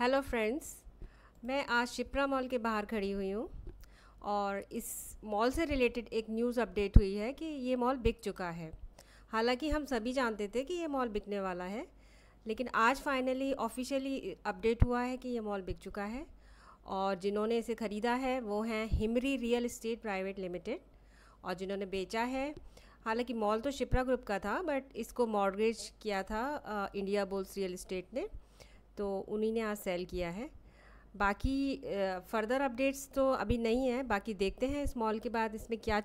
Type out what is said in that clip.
Hello friends मैं आज Shipra mall के बाहर खड़ी हुई हूँ और इस मॉल से रिलेटेड एक न्यूज़ अपडेट हुई है कि ये मॉल बिक चुका है। हालाँकि हम सभी जानते थे कि ये मॉल बिकने वाला है, लेकिन आज फाइनली ऑफिशियली अपडेट हुआ है कि ये मॉल बिक चुका है और जिन्होंने इसे ख़रीदा है, वो हैं Himri real estate private limited और जिन्होंने बेचा है। हालाँकि मॉल तो शिप्रा ग्रुप का था बट इसको मॉडगेज किया था इंडिया बुल्स रियल इस्टेट ने। तो उन्हीं ने आज सेल किया है। बाकी फर्दर अपडेट्स तो अभी नहीं है, बाकी देखते हैं इस मॉल के बाद इसमें क्या